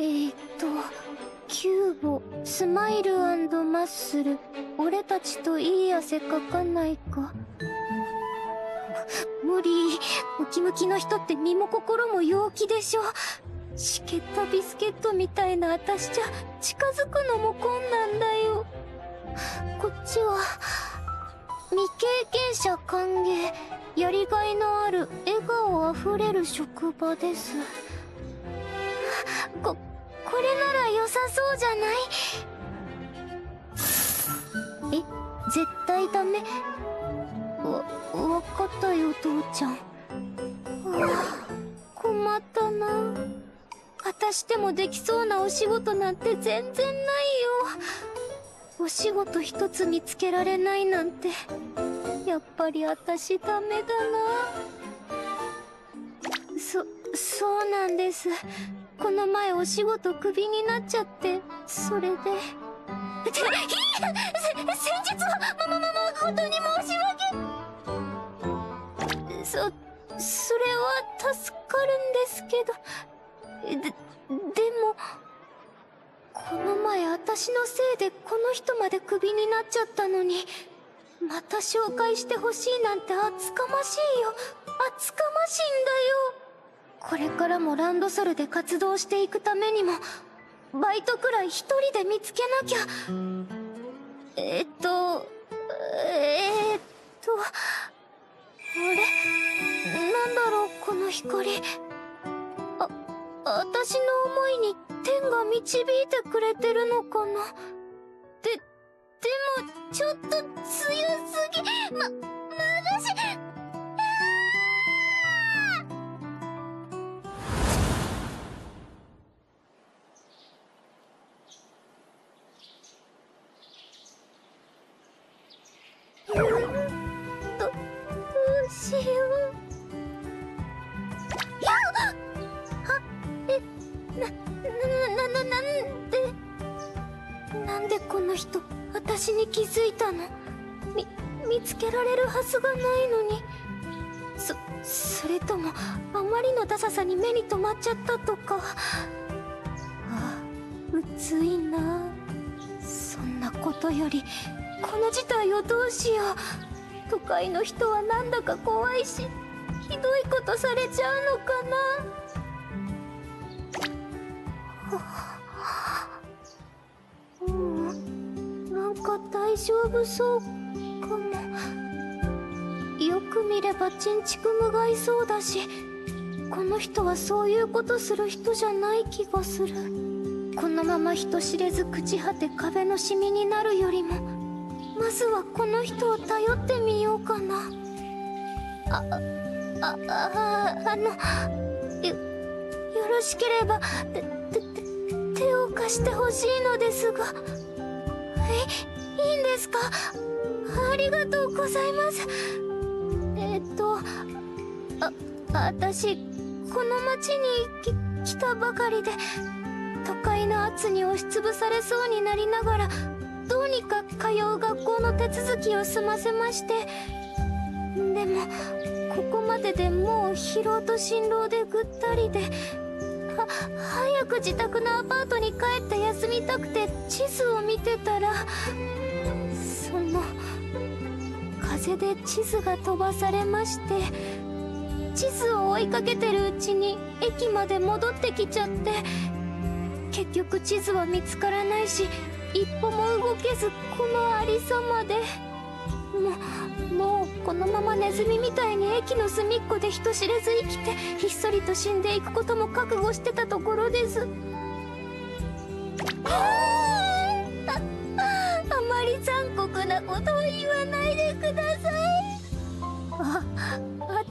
えー、っとキューボスマイルマッスル。俺たちといい汗かかないか。無理。ムキムキの人って身も心も陽気でしょ。しけったビスケットみたいな私じゃ近づくのも困難だよ。こっちは未経験者歓迎。やりがいのある笑顔あふれる職場です。ここれなら良さそうじゃない？え絶対ダメ。わ分かったよ父ちゃん。困ったな。私でもできそうなお仕事なんて全然ないよ。お仕事一つ見つけられないなんて。やっぱり私ダメだな。そそうなんです。この前お仕事クビになっちゃってそれで。先日はまままま本当に申し訳。そそれは助かるんですけど。ででもこの前私のせいでこの人までクビになっちゃったのにまた紹介してほしいなんて厚かましいよ。厚かましいんだよ。これからもランドソルで活動していくためにもバイトくらい一人で見つけなきゃ。えっとえー、っとあれ？なんだろうこの光。あ私の思いに天が導いてくれてるのかな？ででもちょっと強すぎ。ましよ。うあ。えなななななんで？なんでこの人私に気づいたの？み見つけられるはずがないのに。そそれともあまりのダサさに目に留まっちゃったとか？あうついな。そんなことよりこの事態をどうしよう。都会の人はなんだか怖いしひどいことされちゃうのかな。うん。なんか大丈夫そうかもよく見ればちんちく無害そうだしこの人はそういうことする人じゃない気がする。このまま人知れず朽ち果て壁のシミになるよりもまずはこの人を頼ってみようかな。ああああのよよろしければてて手を貸してほしいのですが。えいいんですか？ありがとうございます。えっとあ私この町に来たばかりで都会の圧に押しつぶされそうになりながらどうにか通う学校の手続きを済ませましてでもここまででもう疲労と辛労でぐったりでは早く自宅のアパートに帰って休みたくて地図を見てたらその風で地図が飛ばされまして地図を追いかけてるうちに駅まで戻ってきちゃって結局地図は見つからないし一歩も動けずこのありさまで。ももうこのままネズミみたいに駅の隅っこで人知れず生きてひっそりと死んでいくことも覚悟してたところです。あまり残酷なことを言わないでください。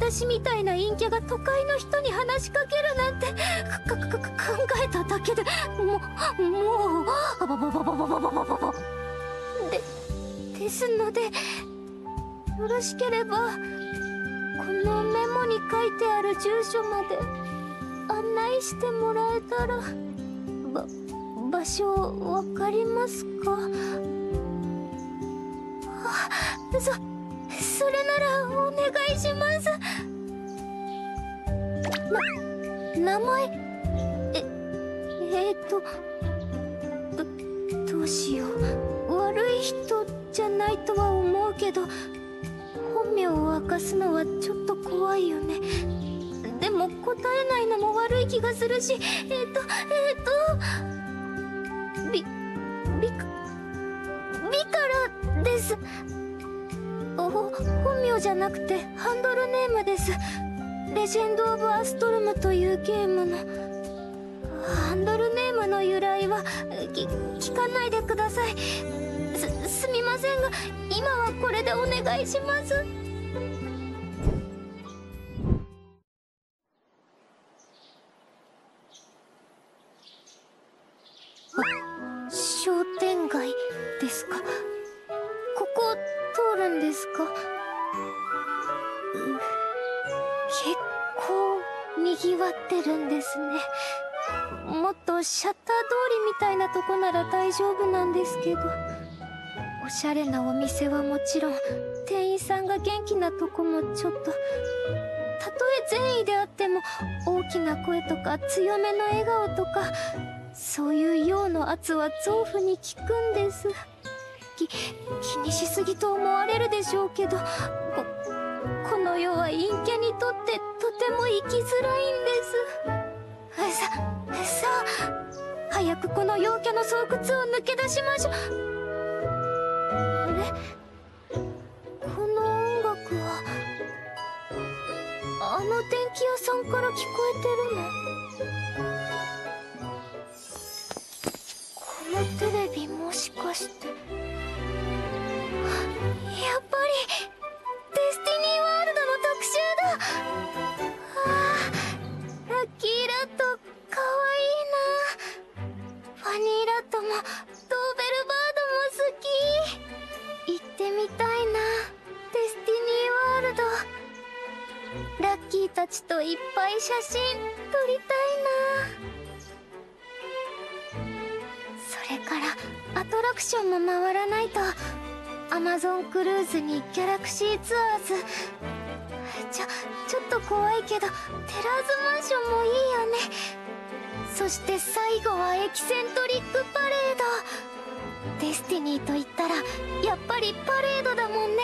私みたいな陰キャが都会の人に話しかけるなんてかかか考えただけでももうあばばばばばばばばばでですのでよろしければこのメモに書いてある住所まで案内してもらえたらば場所わかりますか？あそそれならお願いします。ま名前ええー、っとどうしよう。悪い人じゃないとは思うけど本名を明かすのはちょっと怖いよね。でも答えないのも悪い気がするしえっ、とえっ、とビビカビカラです。じゃなくてハンドルネームです。レジェンド・オブ・アストルムというゲームの。ハンドルネームの由来はき聞かないでください。すすみませんが今はこれでお願いします。あ商店街ですか？ここ通るんですか？ぎわってるんですね。もっとシャッター通りみたいなとこなら大丈夫なんですけど。おしゃれなお店はもちろん店員さんが元気なとこもちょっと。たとえ善意であっても大きな声とか強めの笑顔とかそういうようの圧は臓腑に効くんです。き気にしすぎと思われるでしょうけど。ここの世は陰キャにとってても生きづらいんです。ささあ早くこの陽キャの巣窟を抜け出しましょう。あれ？この音楽はあの電気屋さんから聞こえてるの？このテレビもしかして。やっぱり写真撮りたいな。それからアトラクションも回らないと。アマゾンクルーズにギャラクシーツアーズ。ちょちょっと怖いけどテラーズマンションもいいよね。そして最後はエキセントリックパレード。デスティニーと言ったらやっぱりパレードだもんね。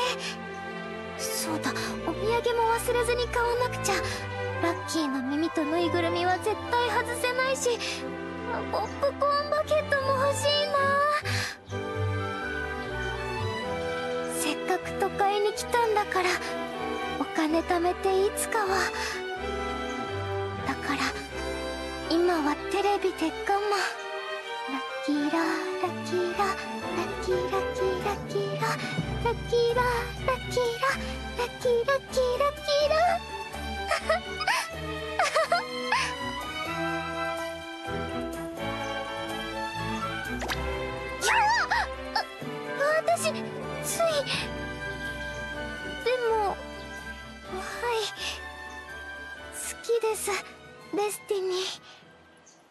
そうだお土産も忘れずに買わなくちゃ。ラッキーの耳とぬいぐるみは絶対外せないしポップコーンバケットも欲しいな。せっかく都会に来たんだからお金貯めていつかは。だから今はテレビで我慢。ラッキーラーラッキーララッキーラッキーラッキーララッキーララッキーララッキーラッキーラッキーラッキャー。あ私ついでもはい好きですデスティニ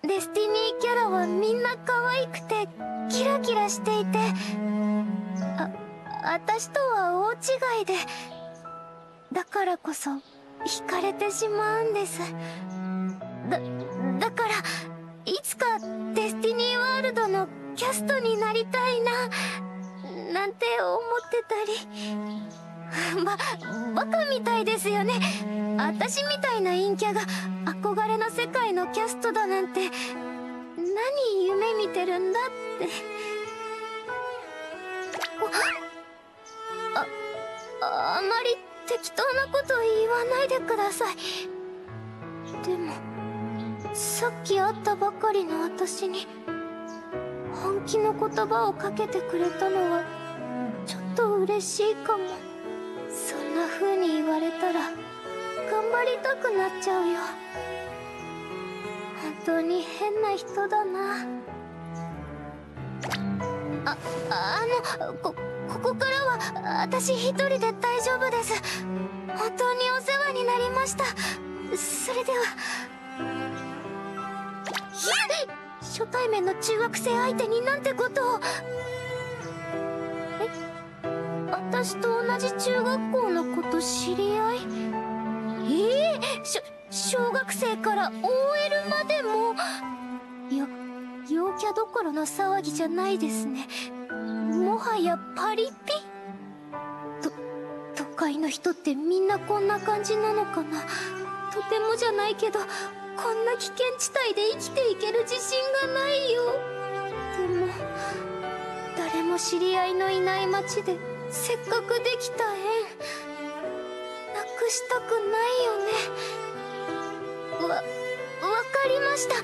ーデスティニーキャラはみんな可愛くてキラキラしていてあ私とは大違いで。だからこそ。惹かれてしまうんです。だだからいつかデスティニーワールドのキャストになりたいななんて思ってたり。ば バカみたいですよね。私みたいな陰キャが憧れの世界のキャストだなんて何夢見てるんだって。ああまり適当なこと言わないでください。でもさっき会ったばかりの私に本気の言葉をかけてくれたのはちょっと嬉しいかも。そんな風に言われたら頑張りたくなっちゃうよ。本当に変な人だな。ああのこここからは私一人で大丈夫です。本当にお世話になりました。それでは。初対面の中学生相手になんてことを。え？私と同じ中学校の子と知り合い？ええしょ小学生から OL までも。よ陽キャどころの騒ぎじゃないですね。もはやパリピ？と都会の人ってみんなこんな感じなのかな？とてもじゃないけどこんな危険地帯で生きていける自信がないよ。でも誰も知り合いのいない町でせっかくできた縁なくしたくないよね。わ分かりました。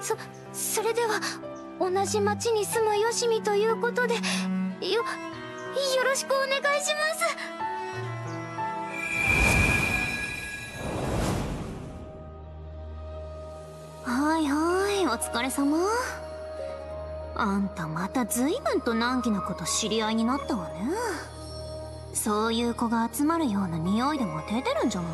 そそれでは同じ町に住むよしみということでよよろしくお願いします。はいはいお疲れ様。あんたまた随分と難儀なこと知り合いになったわね。そういう子が集まるような匂いでも出てるんじゃない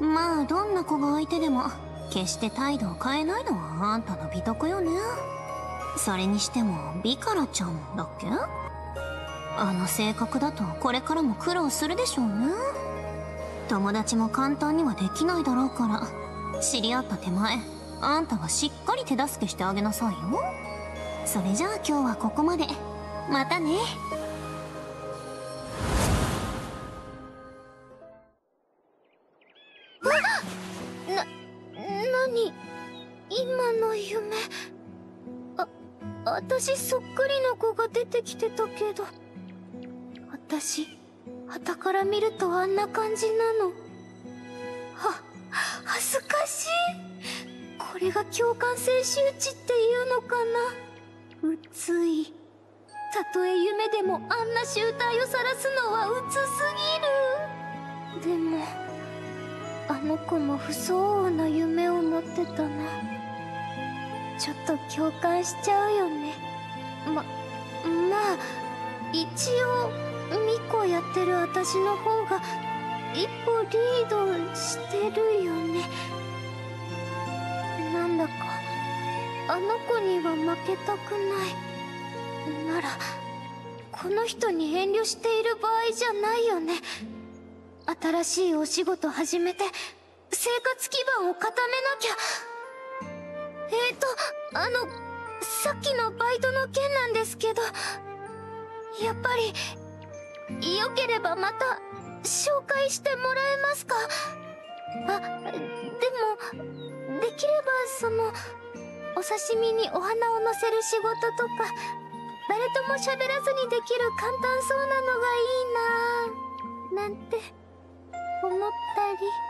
の？まあどんな子が相手でも。決して態度を変えないのはあんたの美徳よね。それにしてもビカラちゃんだっけ？あの性格だとこれからも苦労するでしょうね。友達も簡単にはできないだろうから知り合った手前あんたはしっかり手助けしてあげなさいよ。それじゃあ今日はここまで。またね。な何今の夢。あ私そっくりの子が出てきてたけど。私旗から見るとあんな感じなの。は恥ずかしい。これが共感性周知っていうのかな。うつい。たとえ夢でもあんな集体を晒すのはうつすぎる。でもあの子も不相応な夢を持ってたな。ちょっと共感しちゃうよね。ままあ一応ミコやってる私の方が一歩リードしてるよね。なんだかあの子には負けたくない。ならこの人に遠慮している場合じゃないよね。新しいお仕事始めて生活基盤を固めなきゃ。えっ、ー、とあのさっきのバイトの件なんですけどやっぱりよければまた紹介してもらえますか？あでもできればそのお刺身にお花を乗せる仕事とか誰とも喋らずにできる簡単そうなのがいいなぁなんて。思ったり。